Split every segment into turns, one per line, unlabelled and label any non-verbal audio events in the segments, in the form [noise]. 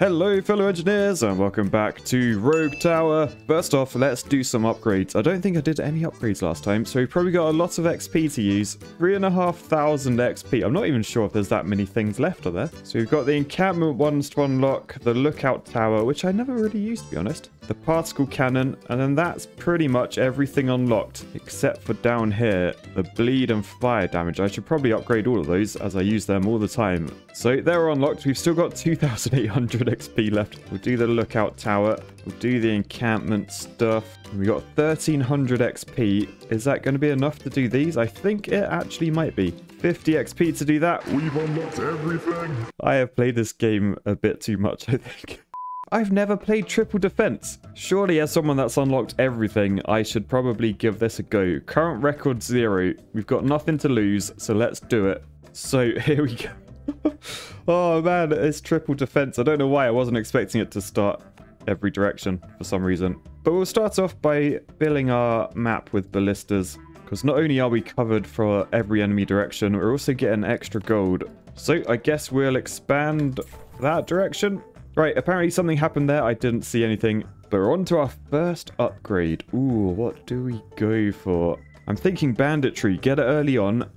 Hello fellow engineers and welcome back to Rogue Tower. First off, let's do some upgrades. I don't think I did any upgrades last time, so we've probably got a lot of XP to use. Three and a half thousand XP. I'm not even sure if there's that many things left, are there? So we've got the encampment ones to unlock, the lookout tower, which I never really used to be honest, the particle cannon, and then that's pretty much everything unlocked, except for down here, the bleed and fire damage. I should probably upgrade all of those as I use them all the time. So they're unlocked. We've still got 2,800 XP left. We'll do the lookout tower. We'll do the encampment stuff. We got 1300 XP. Is that going to be enough to do these? I think it actually might be. 50 XP to do that.
We've unlocked everything.
I have played this game a bit too much, I think. [laughs] I've never played triple defense. Surely as someone that's unlocked everything, I should probably give this a go. Current record zero. We've got nothing to lose, so let's do it. So [laughs] here we go. [laughs] oh man, it's triple defense. I don't know why I wasn't expecting it to start every direction for some reason. But we'll start off by filling our map with ballistas. Because not only are we covered for every enemy direction, we're also getting extra gold. So I guess we'll expand that direction. Right, apparently something happened there. I didn't see anything. But we're on to our first upgrade. Ooh, what do we go for? I'm thinking banditry. Get it early on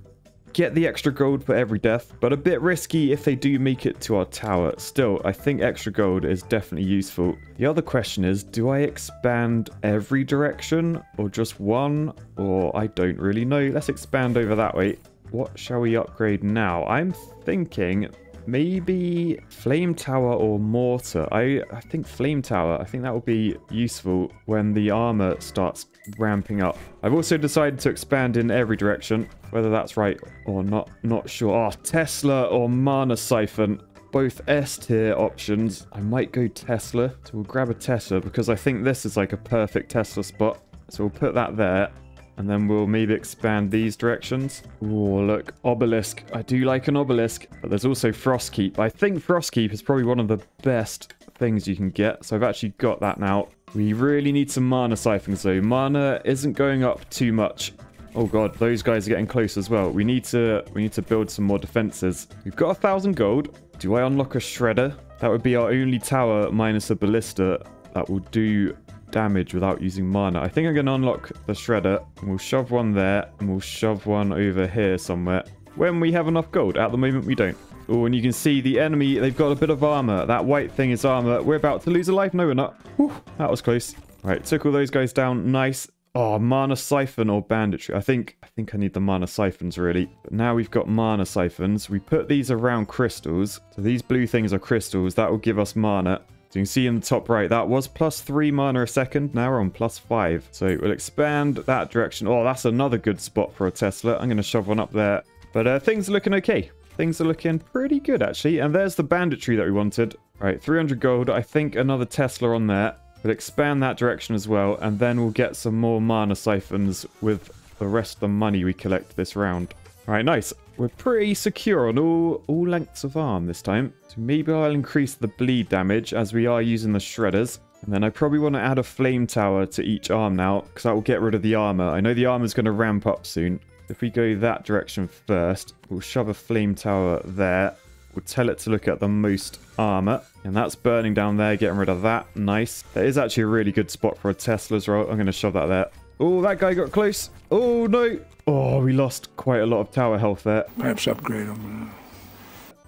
get the extra gold for every death, but a bit risky if they do make it to our tower. Still, I think extra gold is definitely useful. The other question is, do I expand every direction or just one? Or I don't really know. Let's expand over that way. What shall we upgrade now? I'm thinking maybe flame tower or mortar i i think flame tower i think that will be useful when the armor starts ramping up i've also decided to expand in every direction whether that's right or not not sure oh tesla or mana siphon both S tier options. I might go Tesla. So we'll grab a Tesla because I think this is like a perfect Tesla spot. So we'll put that there. And then we'll maybe expand these directions. Oh, look, obelisk. I do like an obelisk, but there's also Frostkeep. I think Frostkeep is probably one of the best things you can get. So I've actually got that now. We really need some mana siphons though. Mana isn't going up too much. Oh god, those guys are getting close as well. We need to we need to build some more defenses. We've got a thousand gold. Do I unlock a shredder? That would be our only tower minus a ballista that will do damage without using mana. I think I'm going to unlock the Shredder. And we'll shove one there. And we'll shove one over here somewhere. When we have enough gold. At the moment, we don't. Oh, and you can see the enemy, they've got a bit of armor. That white thing is armor. We're about to lose a life. No, we're not. Whew, that was close. Right, took all those guys down. Nice. Oh, mana siphon or banditry. I think I think I need the mana siphons really. But now we've got mana siphons. We put these around crystals. So these blue things are crystals. That will give us mana. So you can see in the top right, that was plus 3 mana a second. Now we're on plus 5. So we'll expand that direction. Oh, that's another good spot for a Tesla. I'm going to shove one up there. But uh, things are looking okay. Things are looking pretty good, actually. And there's the banditry that we wanted. Right, 300 gold. I think another Tesla on there. We'll expand that direction as well. And then we'll get some more mana siphons with the rest of the money we collect this round. All right, nice. We're pretty secure on all, all lengths of arm this time. So maybe I'll increase the bleed damage as we are using the shredders. And then I probably want to add a flame tower to each arm now because that will get rid of the armor. I know the armor is going to ramp up soon. If we go that direction first, we'll shove a flame tower there. We'll tell it to look at the most armor. And that's burning down there, getting rid of that. Nice. That is actually a really good spot for a Tesla's roll. I'm going to shove that there. Oh, that guy got close. Oh, no. Oh, we lost quite a lot of tower health there.
Perhaps upgrade them.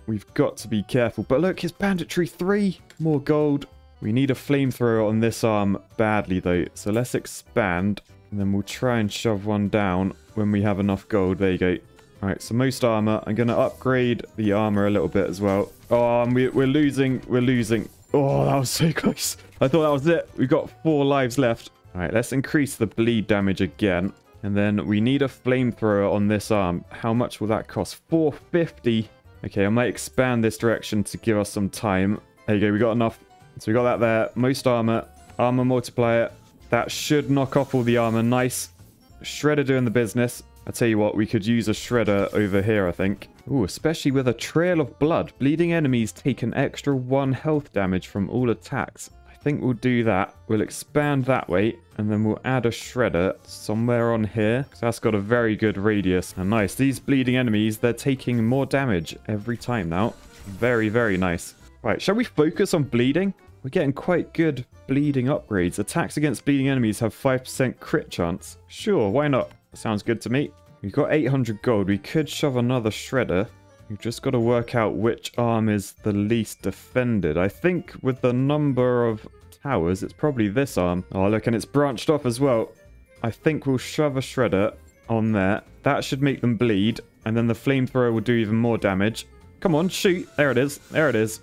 We've got to be careful. But look, his banditry 3. More gold. We need a flamethrower on this arm badly, though. So let's expand. And then we'll try and shove one down when we have enough gold. There you go. All right, so most armor. I'm going to upgrade the armor a little bit as well. Oh, and we, we're losing. We're losing. Oh, that was so [laughs] close. I thought that was it. We've got four lives left. All right, let's increase the bleed damage again. And then we need a flamethrower on this arm. How much will that cost? 450. Okay, I might expand this direction to give us some time. There you go, we got enough. So we got that there. Most armor. Armor multiplier. That should knock off all the armor. Nice. Shredder doing the business. I tell you what, we could use a shredder over here, I think. Ooh, especially with a trail of blood. Bleeding enemies take an extra one health damage from all attacks think we'll do that. We'll expand that way, and then we'll add a shredder somewhere on here. Because that's got a very good radius. And nice. These bleeding enemies, they're taking more damage every time now. Very, very nice. Right, shall we focus on bleeding? We're getting quite good bleeding upgrades. Attacks against bleeding enemies have 5% crit chance. Sure, why not? Sounds good to me. We've got 800 gold. We could shove another shredder. We've just got to work out which arm is the least defended. I think with the number of towers, it's probably this arm. Oh, look, and it's branched off as well. I think we'll shove a shredder on there. That should make them bleed. And then the flamethrower will do even more damage. Come on, shoot. There it is. There it is.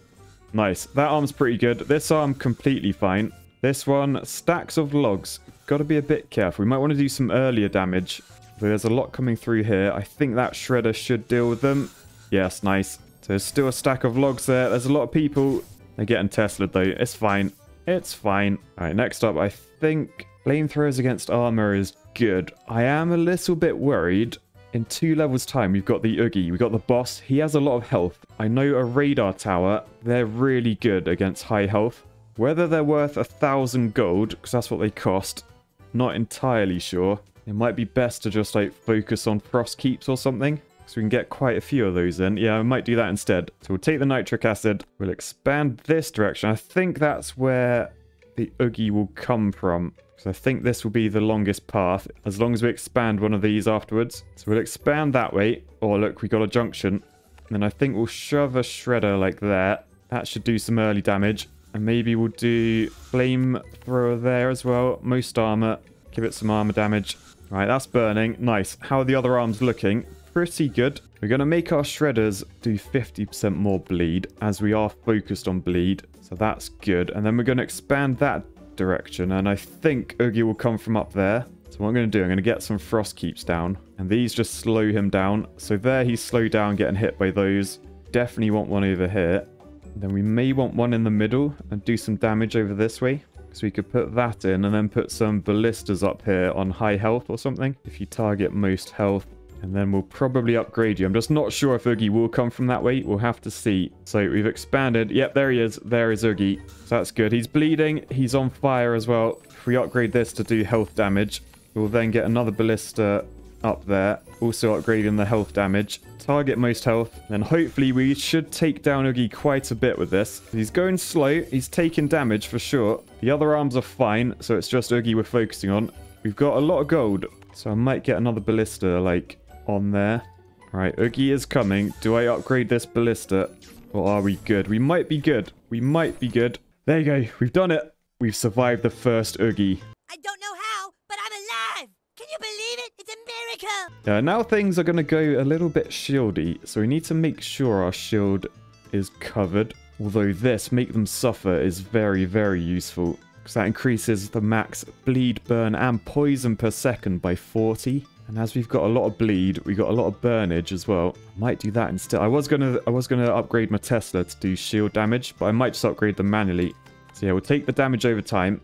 Nice. That arm's pretty good. This arm, completely fine. This one, stacks of logs. Got to be a bit careful. We might want to do some earlier damage. There's a lot coming through here. I think that shredder should deal with them. Yes, nice. So there's still a stack of logs there. There's a lot of people. They're getting Tesla though. It's fine. It's fine. All right, next up, I think flamethrowers against armor is good. I am a little bit worried. In two levels time, we've got the Oogie. We've got the boss. He has a lot of health. I know a radar tower. They're really good against high health. Whether they're worth a thousand gold, because that's what they cost, not entirely sure. It might be best to just like focus on frost keeps or something. So we can get quite a few of those in. Yeah, I might do that instead. So we'll take the nitric acid. We'll expand this direction. I think that's where the Oogie will come from. So I think this will be the longest path, as long as we expand one of these afterwards. So we'll expand that way. Oh, look, we got a junction. And then I think we'll shove a shredder like that. That should do some early damage. And maybe we'll do flamethrower there as well. Most armor. Give it some armor damage. Right, that's burning. Nice. How are the other arms looking? Pretty good. We're going to make our shredders do 50% more bleed as we are focused on bleed. So that's good. And then we're going to expand that direction. And I think Oogie will come from up there. So what I'm going to do, I'm going to get some frost keeps down. And these just slow him down. So there he's slowed down getting hit by those. Definitely want one over here. Then we may want one in the middle and do some damage over this way. So we could put that in and then put some ballistas up here on high health or something. If you target most health, and then we'll probably upgrade you. I'm just not sure if Oogie will come from that way. We'll have to see. So we've expanded. Yep, there he is. There is Oogie. So that's good. He's bleeding. He's on fire as well. If we upgrade this to do health damage, we'll then get another ballista up there. Also upgrading the health damage. Target most health. And hopefully we should take down Oogie quite a bit with this. He's going slow. He's taking damage for sure. The other arms are fine. So it's just Oogie we're focusing on. We've got a lot of gold. So I might get another ballista like on there. Right, Oogie is coming. Do I upgrade this ballista? Or are we good? We might be good. We might be good. There you go. We've done it. We've survived the first Oogie.
I don't know how, but I'm alive! Can you believe it? It's a miracle!
Now things are going to go a little bit shieldy. So we need to make sure our shield is covered. Although this, make them suffer, is very, very useful. Because that increases the max bleed, burn, and poison per second by 40. And as we've got a lot of bleed, we got a lot of burnage as well. Might do that instead. I was gonna I was gonna upgrade my Tesla to do shield damage, but I might just upgrade them manually. So yeah, we'll take the damage over time.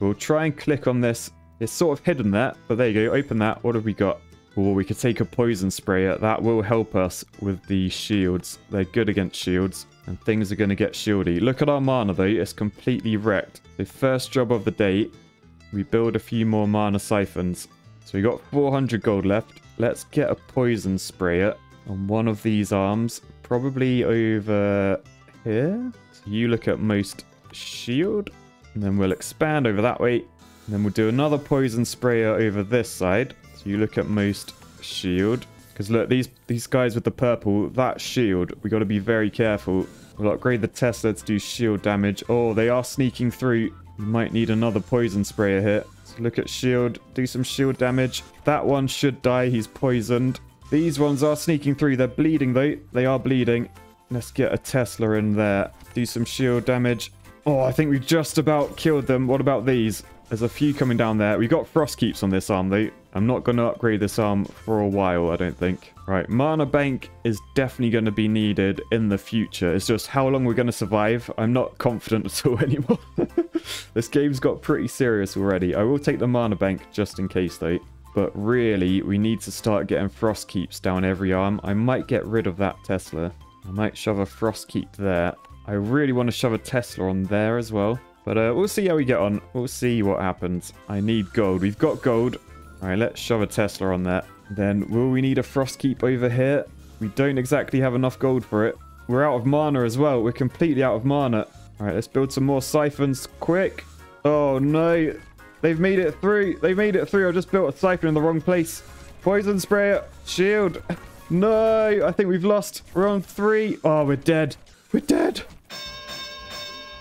We'll try and click on this. It's sort of hidden there, but there you go. Open that. What have we got? Or we could take a poison sprayer. That will help us with the shields. They're good against shields. And things are going to get shieldy. Look at our mana though. It's completely wrecked. The first job of the day. We build a few more mana siphons. So we got 400 gold left. Let's get a poison sprayer on one of these arms. Probably over here. So you look at most shield. And then we'll expand over that way. And then we'll do another poison sprayer over this side. So you look at most shield. Because look, these, these guys with the purple, that shield, we got to be very careful. We'll upgrade the Tesla to do shield damage. Oh, they are sneaking through. We might need another poison sprayer here. Look at shield. Do some shield damage. That one should die. He's poisoned. These ones are sneaking through. They're bleeding, though. They are bleeding. Let's get a Tesla in there. Do some shield damage. Oh, I think we've just about killed them. What about these? There's a few coming down there. We've got frost keeps on this arm, though. I'm not going to upgrade this arm for a while, I don't think. Right, mana bank is definitely going to be needed in the future. It's just how long we're going to survive. I'm not confident at all [laughs] anymore. this game's got pretty serious already. I will take the mana bank just in case, though. But really, we need to start getting frost keeps down every arm. I might get rid of that Tesla. I might shove a frost keep there. I really want to shove a Tesla on there as well. But uh, we'll see how we get on. We'll see what happens. I need gold. We've got gold. All right, let's shove a Tesla on that. Then will we need a frost keep over here? We don't exactly have enough gold for it. we're out of mana as well. We're completely out of mana. All right, let's build some more siphons quick. Oh, no. They've made it through. They made it through. I just built a siphon in the wrong place. Poison sprayer. Shield. [laughs] No, I think we've lost. We're on three. Oh, we're dead. We're dead.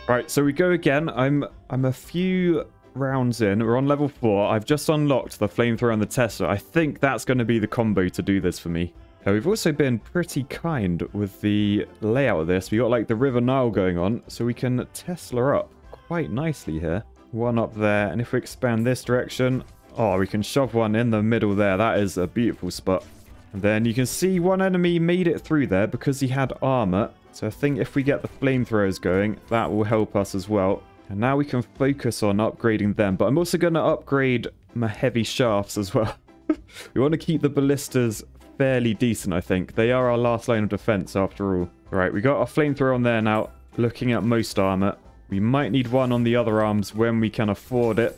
Right, so we go again. I'm I'm a few rounds in. We're on level four. I've just unlocked the flamethrower and the Tesla. I think that's going to be the combo to do this for me. Now, we've also been pretty kind with the layout of this. We got like the River Nile going on, so we can Tesla up quite nicely here. One up there, and if we expand this direction, oh, we can shove one in the middle there. That is a beautiful spot. And then you can see one enemy made it through there because he had armor. So I think if we get the flamethrowers going, that will help us as well. And now we can focus on upgrading them. But I'm also going to upgrade my heavy shafts as well. [laughs] we want to keep the ballistas fairly decent, I think. They are our last line of defense after all. Right, we got our flamethrower on there now. Looking at most armor. We might need one on the other arms when we can afford it.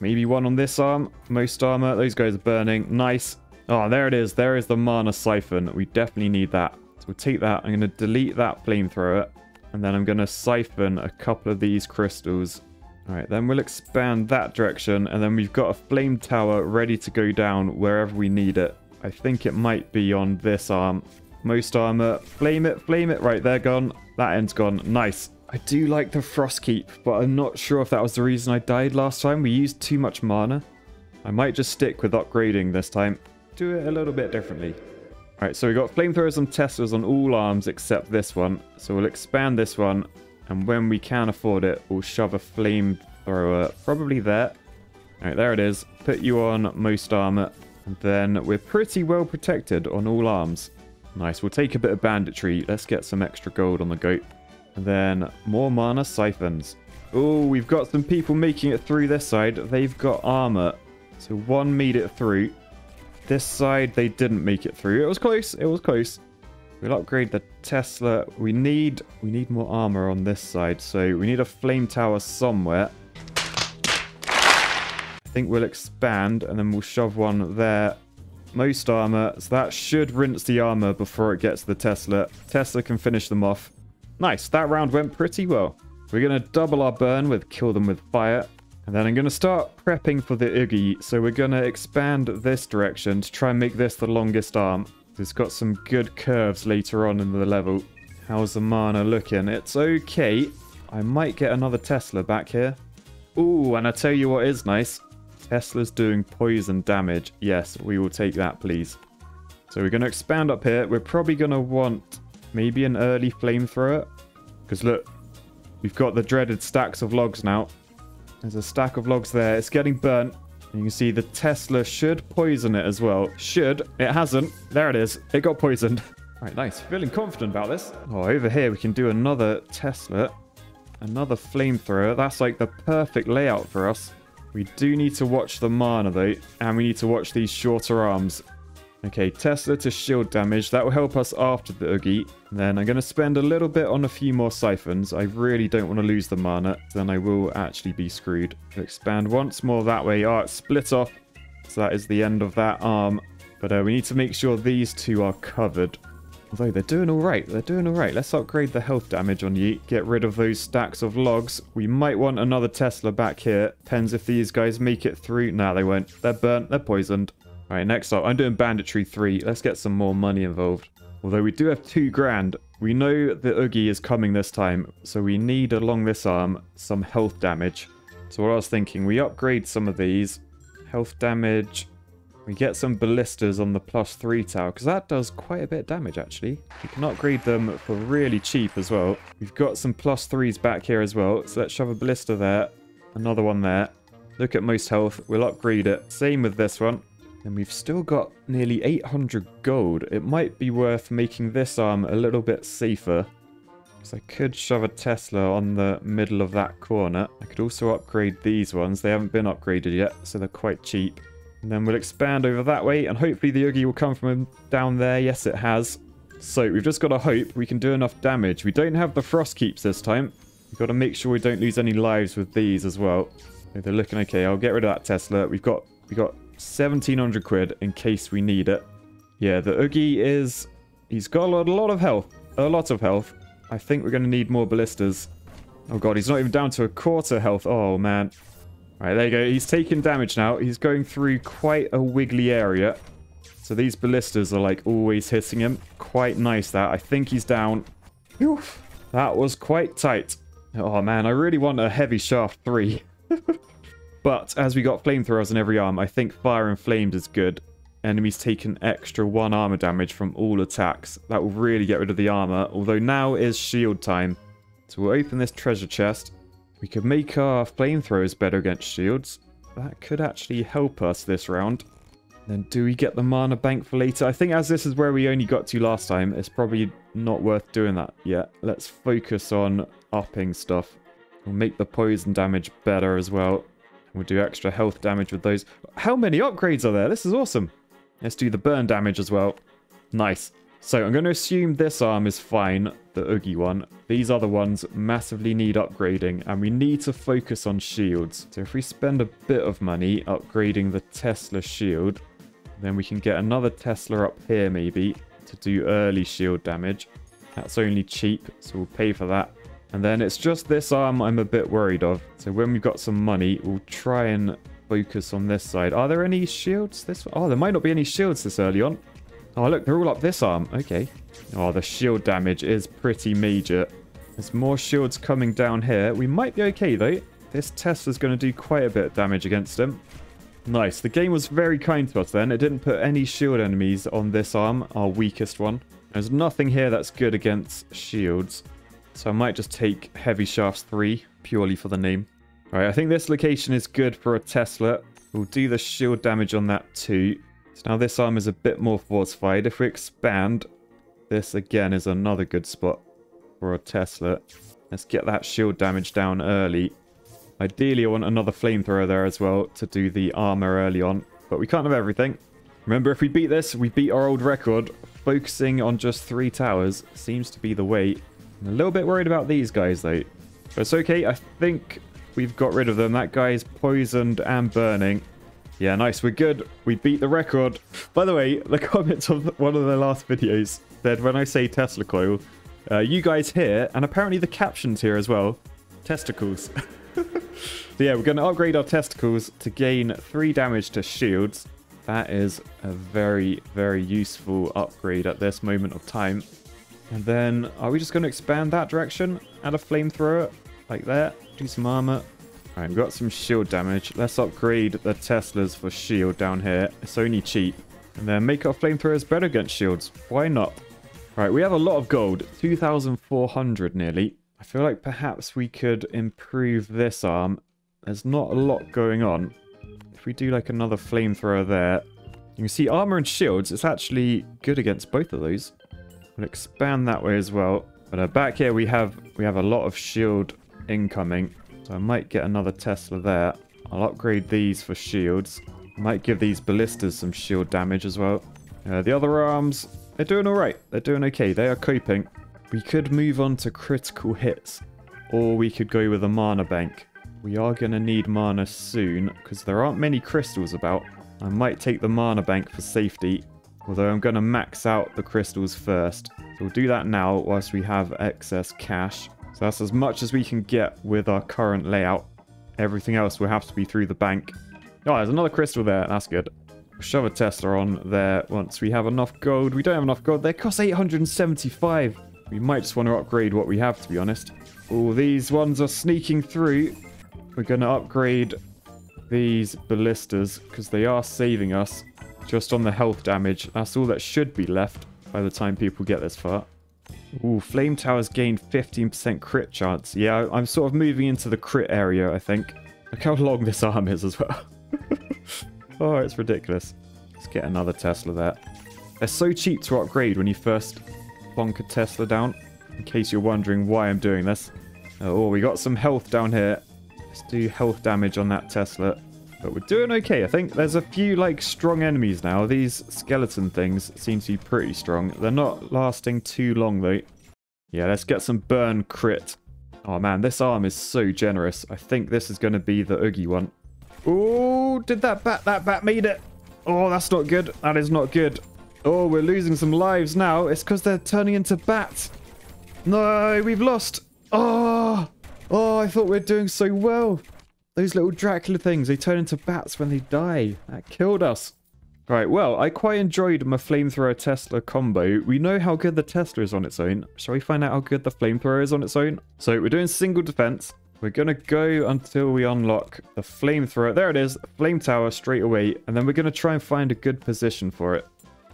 Maybe one on this arm. Most armor. Those guys are burning. Nice. Oh, there it is. There is the mana siphon. We definitely need that. We'll take that. I'm going to delete that flamethrower. And then I'm going to siphon a couple of these crystals. Alright, then we'll expand that direction. And then we've got a flame tower ready to go down wherever we need it. I think it might be on this arm. Most armor. Flame it, flame it. Right, they're gone. That end's gone. Nice. I do like the frost keep, but I'm not sure if that was the reason I died last time. We used too much mana. I might just stick with upgrading this time. Do it a little bit differently. Alright, so we've got flamethrowers and Teslas on all arms except this one. So we'll expand this one, and when we can afford it, we'll shove a flamethrower probably there. Alright, there it is. Put you on most armor, and then we're pretty well protected on all arms. Nice, we'll take a bit of banditry. Let's get some extra gold on the goat. And then more mana siphons. Oh, we've got some people making it through this side. They've got armor. So one made it through. This side, they didn't make it through. It was close. It was close. We'll upgrade the Tesla. We need we need more armor on this side, so we need a flame tower somewhere. I think we'll expand, and then we'll shove one there. Most armor, so that should rinse the armor before it gets the Tesla. Tesla can finish them off. Nice, that round went pretty well. We're going to double our burn with Kill Them With Fire. And then I'm going to start prepping for the Oogie. So we're going to expand this direction to try and make this the longest arm. It's got some good curves later on in the level. How's the mana looking? It's okay. I might get another Tesla back here. Ooh, and I tell you what is nice. Tesla's doing poison damage. Yes, we will take that, please. So we're going to expand up here. We're probably going to want maybe an early flamethrower. Because look, we've got the dreaded stacks of logs now. There's a stack of logs there. It's getting burnt. And you can see the Tesla should poison it as well. Should. It hasn't. There it is. It got poisoned. All [laughs] right, nice. Feeling confident about this. Oh, over here we can do another Tesla. Another flamethrower. That's like the perfect layout for us. We do need to watch the mana though. And we need to watch these shorter arms. Okay, Tesla to shield damage. That will help us after the Oogie. Then I'm going to spend a little bit on a few more siphons. I really don't want to lose the mana. Then I will actually be screwed. expand once more that way. Oh, it's split off. So that is the end of that arm. But uh, we need to make sure these two are covered. Although they're doing all right. They're doing all right. Let's upgrade the health damage on you. Get rid of those stacks of logs. We might want another Tesla back here. Depends if these guys make it through. Nah, they won't. They're burnt. They're poisoned. All right, next up, I'm doing Banditry 3. Let's get some more money involved. Although we do have two grand, we know the Oogie is coming this time, so we need along this arm some health damage. So what I was thinking, we upgrade some of these. Health damage. We get some ballistas on the plus 3 tower, because that does quite a bit of damage, actually. We can upgrade them for really cheap as well. We've got some plus 3s back here as well, so let's shove a ballista there. Another one there. Look at most health. We'll upgrade it. Same with this one. And we've still got nearly 800 gold. It might be worth making this arm a little bit safer. Because I could shove a Tesla on the middle of that corner. I could also upgrade these ones. They haven't been upgraded yet, so they're quite cheap. And then we'll expand over that way, and hopefully the Oogie will come from down there. Yes, it has. So we've just got to hope we can do enough damage. We don't have the frost keeps this time. We've got to make sure we don't lose any lives with these as well. They're looking okay. I'll get rid of that Tesla. We've got we got 1700 quid in case we need it. Yeah, the Oogie is... He's got a lot, a lot of health. a lot of health. I think we're going to need more ballistas. Oh god, he's not even down to a quarter health. Oh man. All right, there you go. He's taking damage now. He's going through quite a wiggly area. So these ballistas are like always hitting him. Quite nice that. I think he's down. Oof. That was quite tight. Oh man, I really want a heavy shaft 3. [laughs] but as we got flamethrowers in every arm, I think fire and flames is good. Enemies take an extra 1 armor damage from all attacks. That will really get rid of the armor, although now is shield time. So we'll open this treasure chest. We could make our flamethrowers better against shields. That could actually help us this round. Then do we get the mana bank for later? I think as this is where we only got to last time, it's probably not worth doing that yet. Let's focus on upping stuff. We'll make the poison damage better as well. We'll do extra health damage with those. How many upgrades are there? This is awesome. Let's do the burn damage as well. Nice. So I'm going to assume this arm is fine, the Oogie one. These other ones massively need upgrading, and we need to focus on shields. So if we spend a bit of money upgrading the Tesla shield, then we can get another Tesla up here maybe to do early shield damage. That's only cheap, so we'll pay for that. And then it's just this arm I'm a bit worried of. So when we've got some money, we'll try and focus on this side. Are there any shields? This Oh, there might not be any shields this early on. Oh, look, they're all up this arm. Okay. Oh, the shield damage is pretty major. There's more shields coming down here. We might be okay, though. This Tesla's going to do quite a bit of damage against him. Nice. The game was very kind to us then. It didn't put any shield enemies on this arm, our weakest one. There's nothing here that's good against shields. So I might just take Heavy Shafts 3, purely for the name. Alright, I think this location is good for a Tesla. We'll do the shield damage on that too. So now this arm is a bit more fortified. If we expand, this again is another good spot for a Tesla. Let's get that shield damage down early. Ideally, I want another flamethrower there as well to do the armor early on. But we can't have everything. Remember, if we beat this, we beat our old record. Focusing on just three towers seems to be the way. I'm a little bit worried about these guys, though. But it's okay. I think we've got rid of them. That guy's poisoned and burning. Yeah, nice. We're good. We beat the record. By the way, the [laughs] comments of one of the last videos said when I say Tesla coil, uh, you guys hear, and apparently the captions here as well, testicles. [laughs] so yeah, we're going to upgrade our testicles to gain 3 damage to shields. That is a very, very useful upgrade at this moment of time. And then, are we just going to expand that direction? Add a flamethrower, like that. Do some armor. Alright, we've got some shield damage. Let's upgrade the Teslas for shield down here. It's only cheap. And then make our flamethrowers better against shields. Why not? Right, we have a lot of gold. 2,400 nearly. I feel like perhaps we could improve this arm. There's not a lot going on. If we do like another flamethrower there, you can see armor and shields. It's actually good against both of those. We'll expand that way as well. But uh, back here we have we have a lot of shield incoming. So I might get another Tesla there. I'll upgrade these for shields. Might give these ballistas some shield damage as well. Uh, the other arms, they're doing alright. They're doing okay. They are coping. We could move on to critical hits. Or we could go with a mana bank. We are going to need mana soon because there aren't many crystals about. I might take the mana bank for safety. Although I'm going to max out the crystals first. So we'll do that now whilst we have excess cash. So that's as much as we can get with our current layout. Everything else will have to be through the bank. Oh, there's another crystal there. That's good. Shove a Tesla on there once we have enough gold. We don't have enough gold. They cost 875. We might just want to upgrade what we have, to be honest. All these ones are sneaking through. We're going to upgrade these ballistas because they are saving us just on the health damage. That's all that should be left by the time people get this far. Ooh, Flame Towers gain 15% crit chance. Yeah, I'm sort of moving into the crit area, I think. Look how long this arm is as well. [laughs] oh, it's ridiculous. Let's get another Tesla there. They're so cheap to upgrade when you first bonk a Tesla down. In case you're wondering why I'm doing this. Oh, we got some health down here. Let's do health damage on that Tesla. But we're doing okay. I think there's a few, like, strong enemies now. These skeleton things seem to be pretty strong. They're not lasting too long, though. Yeah, let's get some burn crit. Oh, man, this arm is so generous. I think this is going to be the Oogie one. Oh, did that bat? That bat made it. Oh, that's not good. That is not good. Oh, we're losing some lives now. It's because they're turning into bats. No, we've lost. Oh, oh, I thought we were doing so well. Those little Dracula things, they turn into bats when they die. That killed us. Right, well, I quite enjoyed my flamethrower Tesla combo. We know how good the Tesla is on its own. Shall we find out how good the flamethrower is on its own? So we're doing single defense. We're going to go until we unlock the flamethrower. There it is, flame tower straight away. And then we're going to try and find a good position for it.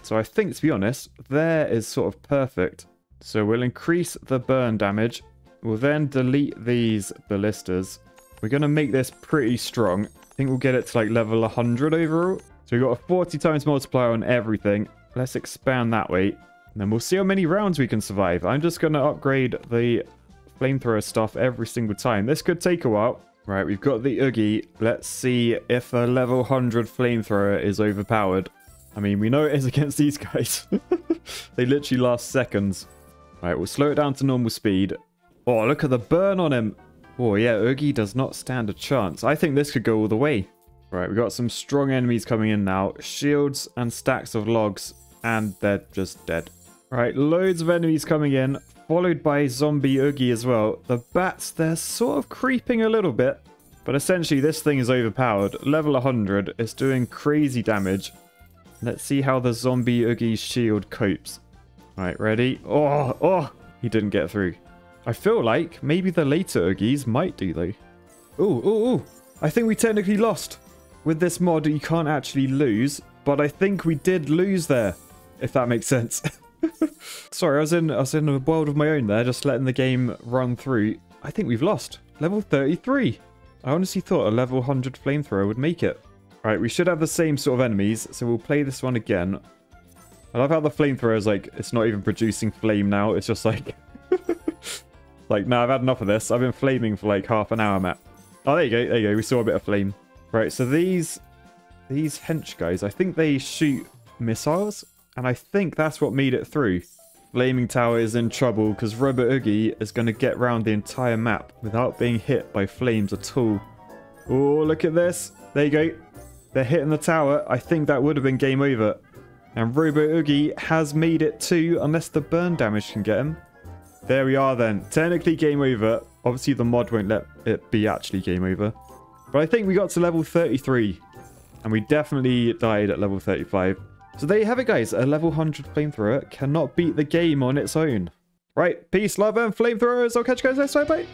So I think, to be honest, there is sort of perfect. So we'll increase the burn damage. We'll then delete these ballistas. We're going to make this pretty strong. I think we'll get it to like level 100 overall. So we've got a 40 times multiplier on everything. Let's expand that way. And then we'll see how many rounds we can survive. I'm just going to upgrade the flamethrower stuff every single time. This could take a while. Right, we've got the Oogie. Let's see if a level 100 flamethrower is overpowered. I mean, we know it is [laughs] against these guys. [laughs] they literally last seconds. Right, we'll slow it down to normal speed. Oh, look at the burn on him. Oh, yeah, Oogie does not stand a chance. I think this could go all the way. Right, we've got some strong enemies coming in now. Shields and stacks of logs, and they're just dead. Right, loads of enemies coming in, followed by zombie Oogie as well. The bats, they're sort of creeping a little bit, but essentially this thing is overpowered. Level 100, it's doing crazy damage. Let's see how the zombie Oogie's shield copes. Right, ready? Oh, oh, he didn't get through. I feel like maybe the later Oogies might do though. Oh, oh, oh, I think we technically lost. With this mod, you can't actually lose, but I think we did lose there, if that makes sense. [laughs] Sorry, I was in I was in a world of my own there, just letting the game run through. I think we've lost. Level 33. I honestly thought a level 100 flamethrower would make it. Right, we should have the same sort of enemies, so we'll play this one again. I love how the flamethrower is like, it's not even producing flame now, it's just like... like, no, I've had enough of this. I've been flaming for like half an hour, Matt. Oh, there you go, there you go, we saw a bit of flame. Right, so these these hench guys, I think they shoot missiles, and I think that's what made it through. Flaming Tower is in trouble because Robot Oogie is going to get round the entire map without being hit by flames at all. Oh, look at this. There you go. They're hitting the tower. I think that would have been game over. And Robo Oogie has made it too, unless the burn damage can get him. There we are then. Technically game over. Obviously the mod won't let it be actually game over. But I think we got to level 33. And we definitely died at level 35. So there you have it, guys. A level 100 flamethrower cannot beat the game on its own. Right, peace, love, and flamethrowers. I'll catch you guys next time. Bye.